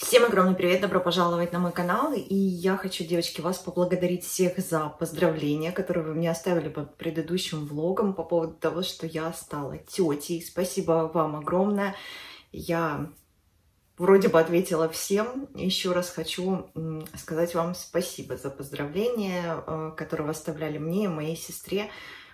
Всем огромный привет, добро пожаловать на мой канал. И я хочу, девочки, вас поблагодарить всех за поздравления, которые вы мне оставили под предыдущим влогом по поводу того, что я стала тетей. Спасибо вам огромное. Я вроде бы ответила всем. Еще раз хочу сказать вам спасибо за поздравления, э, которые вы оставляли мне и моей сестре.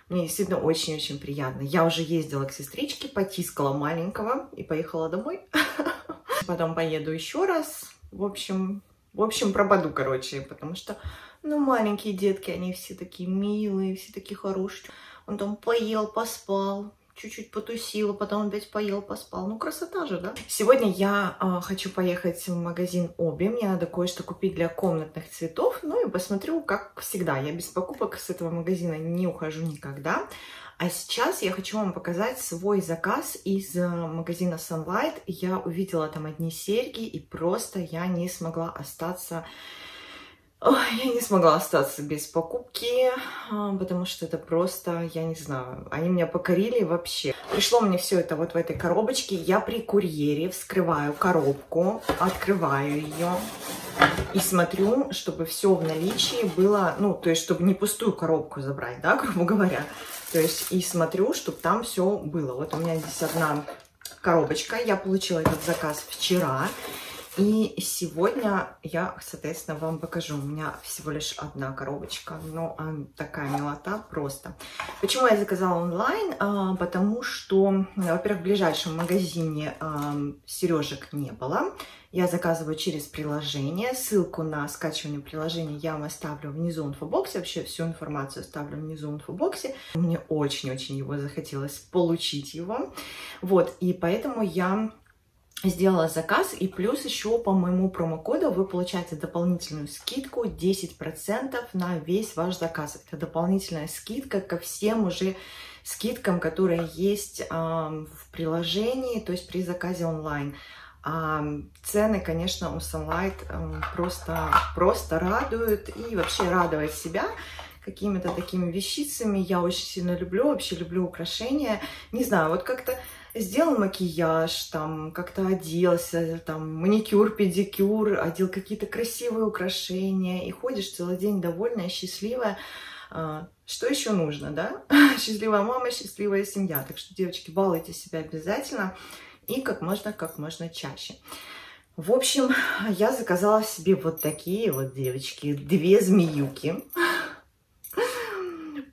Мне действительно очень-очень приятно. Я уже ездила к сестричке, потискала маленького и поехала домой. Потом поеду еще раз. В общем, в общем, пропаду, короче, потому что, ну, маленькие детки, они все такие милые, все такие хорошие. Он там поел, поспал, чуть-чуть потусил, потом опять поел, поспал. Ну, красота же, да? Сегодня я э, хочу поехать в магазин Оби. Мне надо кое-что купить для комнатных цветов. Ну и посмотрю, как всегда. Я без покупок с этого магазина не ухожу никогда. А сейчас я хочу вам показать свой заказ из э, магазина Sunlight. Я увидела там одни серьги, и просто я не смогла остаться... Ой, я не смогла остаться без покупки, а, потому что это просто, я не знаю, они меня покорили вообще. Пришло мне все это вот в этой коробочке. Я при курьере вскрываю коробку, открываю ее и смотрю, чтобы все в наличии было, ну, то есть, чтобы не пустую коробку забрать, да, грубо говоря. То есть и смотрю, чтобы там все было. Вот у меня здесь одна коробочка. Я получила этот заказ вчера. И сегодня я, соответственно, вам покажу. У меня всего лишь одна коробочка, но такая милота просто. Почему я заказала онлайн? А, потому что, во-первых, в ближайшем магазине а, сережек не было. Я заказываю через приложение. Ссылку на скачивание приложения я вам оставлю внизу в инфобоксе. Вообще всю информацию оставлю внизу в инфобоксе. Мне очень-очень его захотелось получить его. Вот, и поэтому я сделала заказ, и плюс еще по моему промокоду вы получаете дополнительную скидку 10% на весь ваш заказ. Это дополнительная скидка ко всем уже скидкам, которые есть э, в приложении, то есть при заказе онлайн. А цены, конечно, у Sunlight э, просто, просто радуют и вообще радовать себя какими-то такими вещицами. Я очень сильно люблю, вообще люблю украшения. Не знаю, вот как-то сделал макияж, там как-то оделся, там маникюр, педикюр, одел какие-то красивые украшения и ходишь целый день довольная, счастливая. А, что еще нужно, да? Счастливая мама, счастливая семья. Так что, девочки, балуйте себя обязательно и как можно, как можно чаще. В общем, я заказала себе вот такие вот, девочки, две змеюки.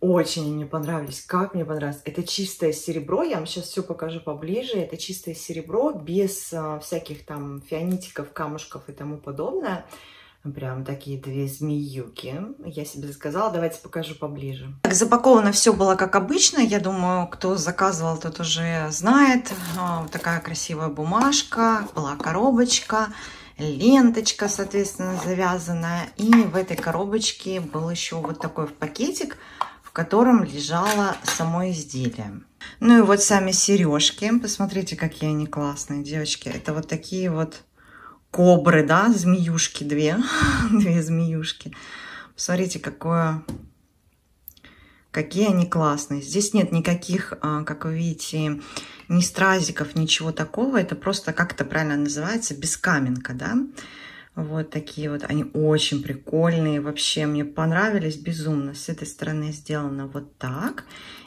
Очень мне понравились. Как мне понравилось. Это чистое серебро. Я вам сейчас все покажу поближе. Это чистое серебро без а, всяких там фианитиков, камушков и тому подобное. Прям такие две змеюки. Я себе заказала. Давайте покажу поближе. Так, запаковано все было как обычно. Я думаю, кто заказывал, тот уже знает. А, вот такая красивая бумажка. Была коробочка ленточка, соответственно, завязанная. И в этой коробочке был еще вот такой пакетик котором лежало само изделие. Ну и вот сами сережки. Посмотрите, какие они классные, девочки. Это вот такие вот кобры, да, змеюшки две. две змеюшки. Посмотрите, какое... Какие они классные. Здесь нет никаких, а, как вы видите, ни стразиков, ничего такого. Это просто, как это правильно называется, бескаменка, да. Вот такие вот, они очень прикольные, вообще мне понравились безумно. С этой стороны сделано вот так.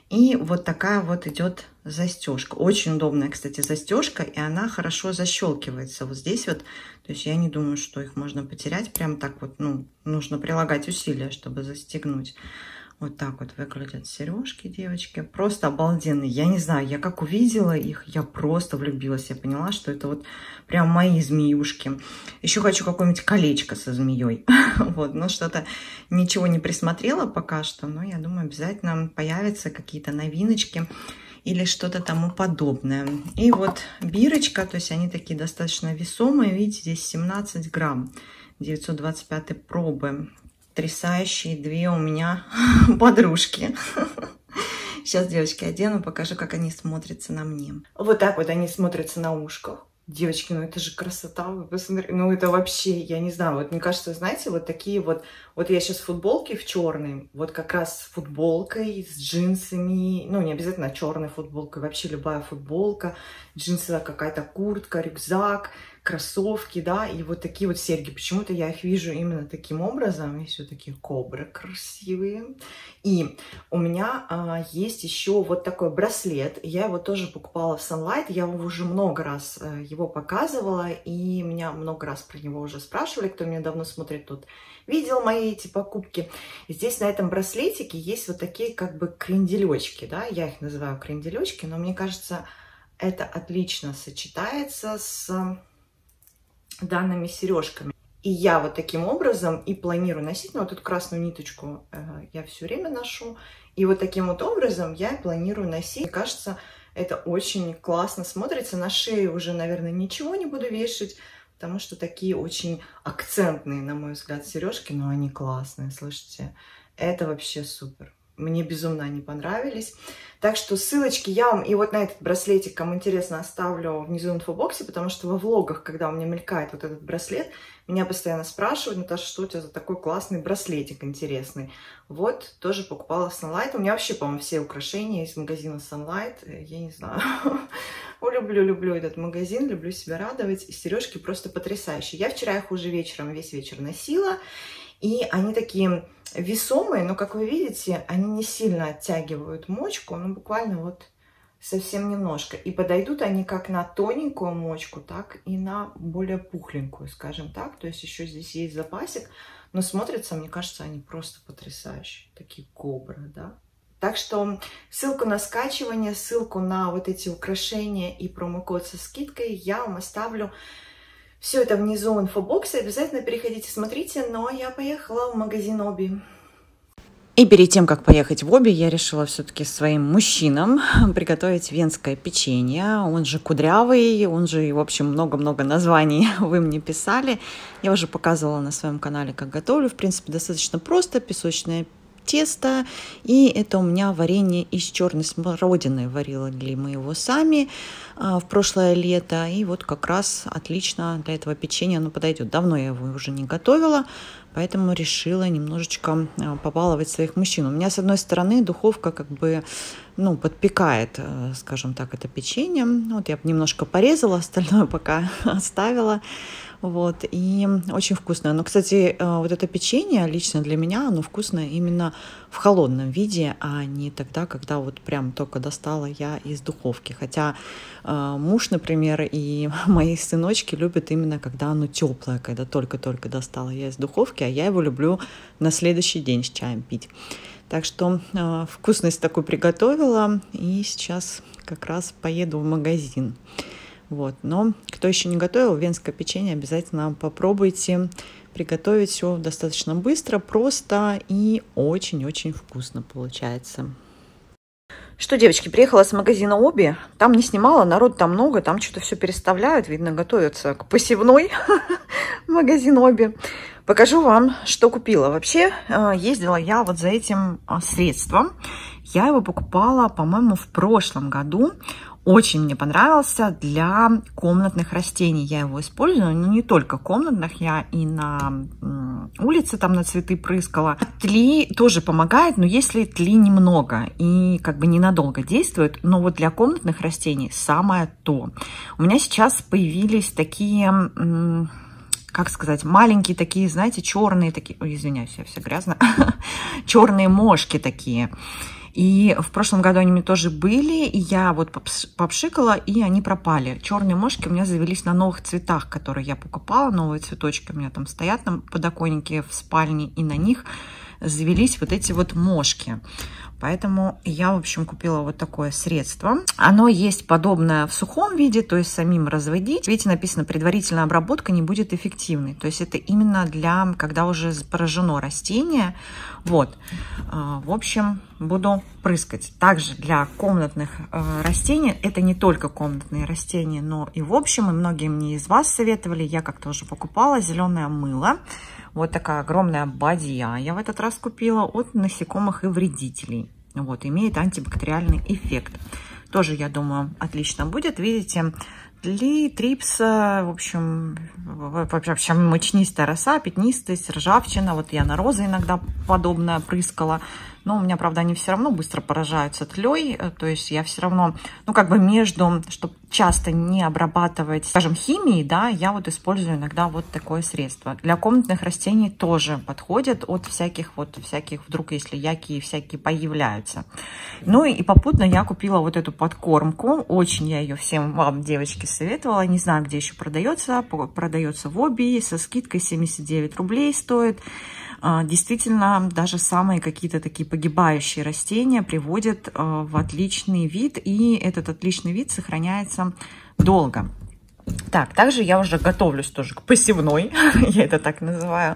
И вот такая вот идет застежка. Очень удобная, кстати, застежка, и она хорошо защелкивается. Вот здесь вот, то есть я не думаю, что их можно потерять. Прям так вот, ну, нужно прилагать усилия, чтобы застегнуть. Вот так вот выглядят сережки, девочки. Просто обалденные. Я не знаю, я как увидела их, я просто влюбилась. Я поняла, что это вот прям мои змеюшки. Еще хочу какое-нибудь колечко со змеей. вот, но что-то ничего не присмотрела пока что. Но я думаю, обязательно появятся какие-то новиночки или что-то тому подобное. И вот бирочка, то есть они такие достаточно весомые. Видите, здесь 17 грамм. 925 пробы потрясающие две у меня подружки. Сейчас, девочки, одену, покажу, как они смотрятся на мне. Вот так вот они смотрятся на ушках. Девочки, ну это же красота, вы посмотрите, ну это вообще, я не знаю, вот мне кажется, знаете, вот такие вот, вот я сейчас футболки в черной, вот как раз с футболкой, с джинсами, ну не обязательно черной футболкой, вообще любая футболка, джинсовая какая-то куртка, рюкзак, кроссовки, да, и вот такие вот серьги. Почему-то я их вижу именно таким образом. И все такие кобры красивые. И у меня а, есть еще вот такой браслет. Я его тоже покупала в Sunlight. Я уже много раз а, его показывала. И меня много раз про него уже спрашивали, кто меня давно смотрит тут. Видел мои эти покупки. И здесь на этом браслетике есть вот такие как бы кренделечки, да. Я их называю кренделечки, но мне кажется, это отлично сочетается с данными сережками. И я вот таким образом и планирую носить, ну вот эту красную ниточку э, я все время ношу, и вот таким вот образом я планирую носить. Мне кажется, это очень классно смотрится. На шее уже, наверное, ничего не буду вешать, потому что такие очень акцентные, на мой взгляд, сережки, но они классные, слышите? Это вообще супер. Мне безумно они понравились. Так что ссылочки я вам и вот на этот браслетик, кому интересно, оставлю внизу в инфобоксе, потому что во влогах, когда у меня мелькает вот этот браслет, меня постоянно спрашивают, Наташа, что у тебя за такой классный браслетик интересный? Вот, тоже покупала Sunlight. У меня вообще, по-моему, все украшения из магазина Sunlight. Я не знаю. люблю, люблю этот магазин, люблю себя радовать. И сережки просто потрясающие. Я вчера их уже вечером, весь вечер носила. И они такие весомые, но, как вы видите, они не сильно оттягивают мочку, ну, буквально вот совсем немножко. И подойдут они как на тоненькую мочку, так и на более пухленькую, скажем так. То есть еще здесь есть запасик, но смотрятся, мне кажется, они просто потрясающие. Такие кобры, да. Так что ссылку на скачивание, ссылку на вот эти украшения и промокод со скидкой я вам оставлю все это внизу в инфобоксе. Обязательно переходите, смотрите. Ну а я поехала в магазин Оби. И перед тем, как поехать в Оби, я решила все-таки своим мужчинам приготовить венское печенье. Он же кудрявый, он же, в общем, много-много названий вы мне писали. Я уже показывала на своем канале, как готовлю. В принципе, достаточно просто. Песочное тесто. И это у меня варенье из черной смородины. Варила ли мы его сами а, в прошлое лето. И вот как раз отлично для этого печенья оно подойдет. Давно я его уже не готовила, поэтому решила немножечко а, побаловать своих мужчин. У меня, с одной стороны, духовка как бы ну, подпекает, э, скажем так, это печенье. Вот я немножко порезала, остальное пока оставила. Вот, и очень вкусное. Но, кстати, э, вот это печенье лично для меня, оно вкусное именно в холодном виде, а не тогда, когда вот прям только достала я из духовки. Хотя э, муж, например, и мои сыночки любят именно, когда оно теплое, когда только-только достала я из духовки, а я его люблю на следующий день с чаем пить. Так что э, вкусность такой приготовила, и сейчас как раз поеду в магазин. Вот. Но кто еще не готовил, венское печенье обязательно попробуйте. Приготовить все достаточно быстро, просто и очень-очень вкусно получается. Что, девочки, приехала с магазина Оби. Там не снимала, народ там много, там что-то все переставляют. Видно, готовятся к посевной магазин Оби. Покажу вам, что купила. Вообще, э, ездила я вот за этим а, средством. Я его покупала, по-моему, в прошлом году очень мне понравился для комнатных растений. Я его использую, но не только комнатных, я и на улице там на цветы прыскала. Тли тоже помогает, но если тли немного и как бы ненадолго действует, но вот для комнатных растений самое то. У меня сейчас появились такие как сказать, маленькие такие, знаете, черные такие, ой, извиняюсь, я вся грязная, черные мошки такие. И в прошлом году они мне тоже были, и я вот попшикала, и они пропали. Черные мошки у меня завелись на новых цветах, которые я покупала. Новые цветочки у меня там стоят на подоконнике в спальне, и на них завелись вот эти вот мошки. Поэтому я, в общем, купила вот такое средство. Оно есть подобное в сухом виде, то есть самим разводить. Видите, написано, предварительная обработка не будет эффективной. То есть это именно для, когда уже поражено растение. Вот. А, в общем, буду прыскать. Также для комнатных а, растений, это не только комнатные растения, но и в общем, и многие мне из вас советовали, я как-то уже покупала зеленое мыло. Вот такая огромная бадья я в этот раз купила от насекомых и вредителей. Вот, имеет антибактериальный эффект. Тоже, я думаю, отлично будет. Видите, тли, трипса, в общем, в общем, мочнистая роса, пятнистость, ржавчина. Вот я на розы иногда подобное прыскала. Но у меня, правда, они все равно быстро поражаются тлей. Э, то есть я все равно, ну, как бы между, чтобы часто не обрабатывать, скажем, химией, да, я вот использую иногда вот такое средство. Для комнатных растений тоже подходит от всяких вот, всяких, вдруг если яки всякие появляются. Ну и попутно я купила вот эту подкормку. Очень я ее всем вам, девочки, советовала. Не знаю, где еще продается. Продается в Оби со скидкой 79 рублей стоит. А, действительно, даже самые какие-то такие погибающие растения приводят а, в отличный вид, и этот отличный вид сохраняется долго. Так, также я уже готовлюсь тоже к посевной, я это так называю.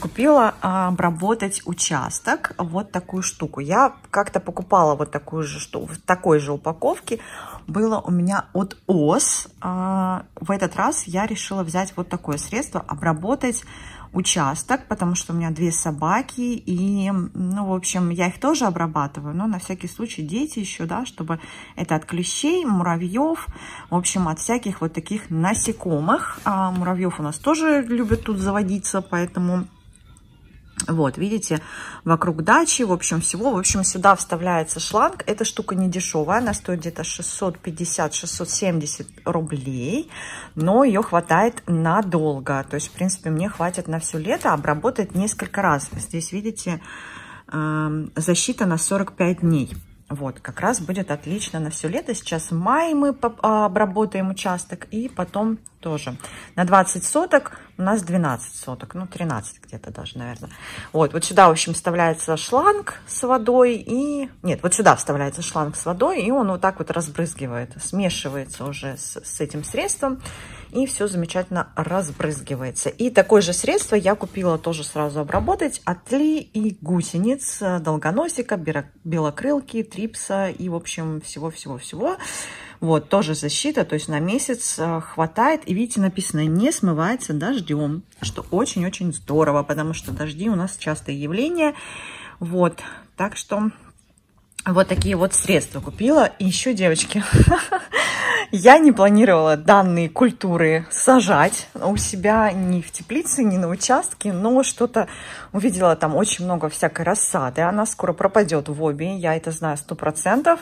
Купила а, обработать участок, вот такую штуку. Я как-то покупала вот такую же штуку, в такой же упаковке. Было у меня от ОС. А, в этот раз я решила взять вот такое средство, обработать участок, потому что у меня две собаки, и, ну, в общем, я их тоже обрабатываю, но на всякий случай дети еще, да, чтобы это от клещей, муравьев, в общем, от всяких вот таких насекомых. А муравьев у нас тоже любят тут заводиться, поэтому вот, видите, вокруг дачи, в общем, всего. В общем, сюда вставляется шланг. Эта штука не дешевая, она стоит где-то 650-670 рублей, но ее хватает надолго. То есть, в принципе, мне хватит на все лето обработать несколько раз. Здесь, видите, защита на 45 дней. Вот, как раз будет отлично на все лето. Сейчас в мае мы а, обработаем участок, и потом тоже. На 20 соток у нас 12 соток, ну 13 где-то даже, наверное. Вот, вот сюда, в общем, вставляется шланг с водой, и... Нет, вот сюда вставляется шланг с водой, и он вот так вот разбрызгивает, смешивается уже с, с этим средством и все замечательно разбрызгивается. И такое же средство я купила тоже сразу обработать от Ли и гусениц, долгоносика, белокрылки, трипса и, в общем, всего-всего-всего. Вот, тоже защита, то есть на месяц э, хватает. И видите, написано, не смывается дождем, что очень-очень здорово, потому что дожди у нас частое явление. Вот, так что вот такие вот средства купила. И еще, девочки, Я не планировала данные культуры сажать у себя ни в теплице, ни на участке, но что-то увидела там очень много всякой рассады. Она скоро пропадет в обе, я это знаю сто процентов.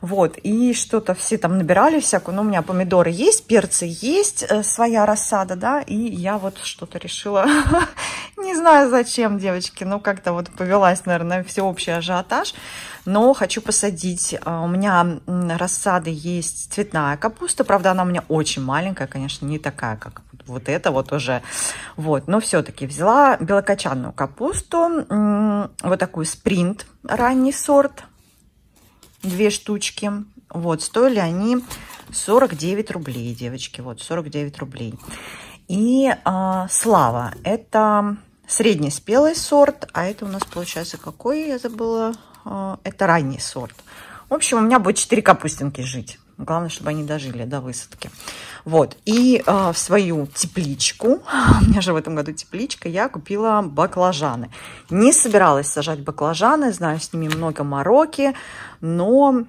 Вот, и что-то все там набирали всякую. Ну, у меня помидоры есть, перцы есть, э, своя рассада, да, и я вот что-то решила, не знаю зачем, девочки, ну, как-то вот повелась, наверное, всеобщий ажиотаж но хочу посадить. А, у меня рассады есть цветная капуста, правда, она у меня очень маленькая, конечно, не такая, как вот это вот уже. Вот, но все-таки взяла белокочанную капусту, вот такую спринт, ранний сорт, две штучки. Вот, стоили они 49 рублей, девочки, вот, 49 рублей. И э, Слава, это среднеспелый сорт, а это у нас получается какой, я забыла, а, это ранний сорт. В общем, у меня будет 4 капустинки жить. Главное, чтобы они дожили до высадки. Вот. И э, в свою тепличку, у меня же в этом году тепличка, я купила баклажаны. Не собиралась сажать баклажаны, знаю, с ними много мороки, но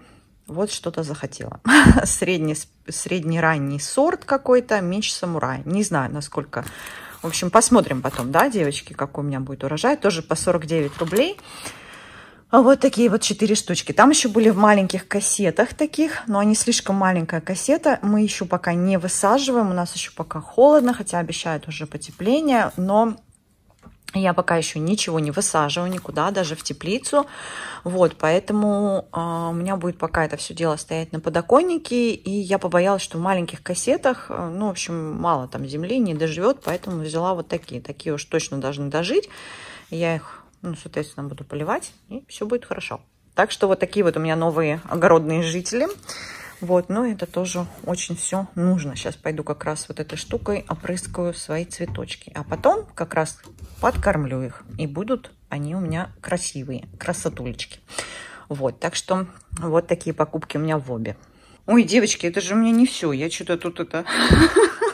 вот что-то захотела. Средний, средний ранний сорт какой-то, меч самурай. Не знаю, насколько... В общем, посмотрим потом, да, девочки, какой у меня будет урожай. Тоже по 49 рублей. А вот такие вот четыре штучки. Там еще были в маленьких кассетах таких, но они слишком маленькая кассета. Мы еще пока не высаживаем, у нас еще пока холодно, хотя обещают уже потепление, но я пока еще ничего не высаживаю никуда, даже в теплицу. Вот, поэтому э, у меня будет пока это все дело стоять на подоконнике. И я побоялась, что в маленьких кассетах, э, ну, в общем, мало там земли, не доживет. Поэтому взяла вот такие. Такие уж точно должны дожить. Я их ну, соответственно, буду поливать, и все будет хорошо. Так что вот такие вот у меня новые огородные жители. Вот, но это тоже очень все нужно. Сейчас пойду как раз вот этой штукой опрыскаю свои цветочки. А потом как раз подкормлю их. И будут они у меня красивые, красотулечки. Вот, так что вот такие покупки у меня в обе. Ой, девочки, это же у меня не все. Я что-то тут это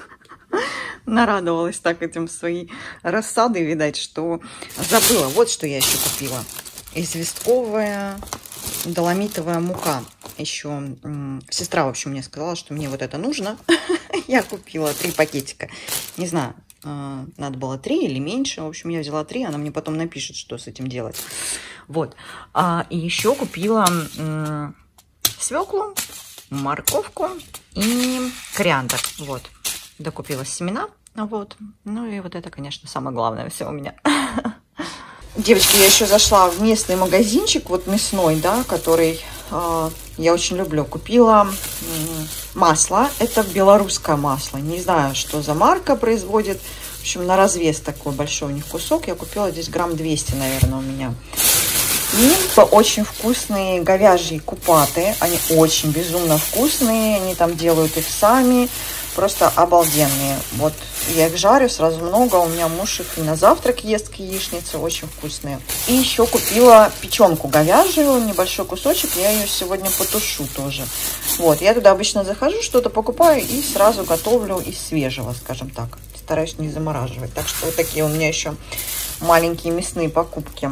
нарадовалась так этим своей рассадой, видать, что забыла. Вот что я еще купила. Известковая доломитовая мука. Еще сестра, в общем, мне сказала, что мне вот это нужно. я купила три пакетика. Не знаю, а, надо было три или меньше. В общем, я взяла три, она мне потом напишет, что с этим делать. Вот. А, и еще купила свеклу, морковку и кориандр. Вот. Докупила семена. Вот. Ну и вот это, конечно, самое главное все у меня. Девочки, я еще зашла в местный магазинчик, вот мясной, да, который э, я очень люблю. Купила э, масло. Это белорусское масло. Не знаю, что за марка производит. В общем, на развес такой большой у них кусок. Я купила здесь грамм 200, наверное, у меня. И очень вкусные говяжьи купаты. Они очень безумно вкусные. Они там делают их сами. Просто обалденные. Вот я их жарю сразу много. У меня муж их и на завтрак ест к яичнице. Очень вкусные. И еще купила печенку говяжью. Небольшой кусочек. Я ее сегодня потушу тоже. Вот. Я туда обычно захожу, что-то покупаю и сразу готовлю из свежего, скажем так. Стараюсь не замораживать. Так что вот такие у меня еще маленькие мясные покупки.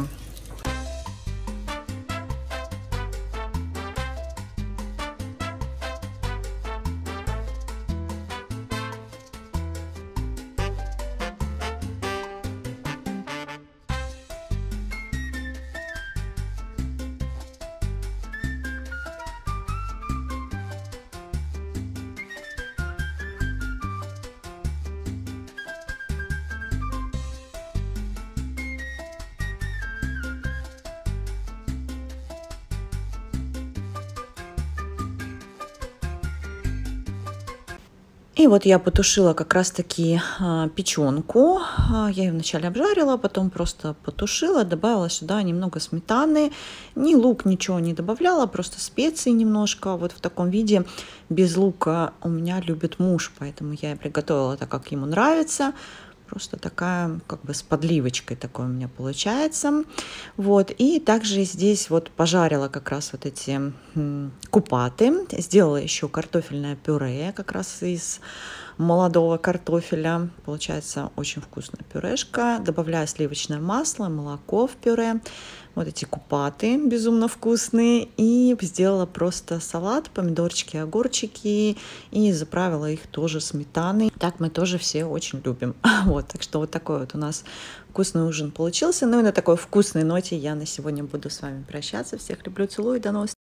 И вот я потушила как раз-таки а, печенку. А, я ее вначале обжарила, потом просто потушила, добавила сюда немного сметаны. Ни лук, ничего не добавляла, просто специи немножко. Вот в таком виде без лука у меня любит муж, поэтому я и приготовила так, как ему нравится. Просто такая, как бы с подливочкой такой у меня получается. Вот. И также здесь вот пожарила как раз вот эти купаты. Сделала еще картофельное пюре как раз из молодого картофеля. Получается очень вкусная пюрешка. Добавляю сливочное масло, молоко в пюре вот эти купаты безумно вкусные. И сделала просто салат, помидорчики, огурчики. И заправила их тоже сметаной. Так мы тоже все очень любим. Вот, так что вот такой вот у нас вкусный ужин получился. Ну и на такой вкусной ноте я на сегодня буду с вами прощаться. Всех люблю, целую, до новых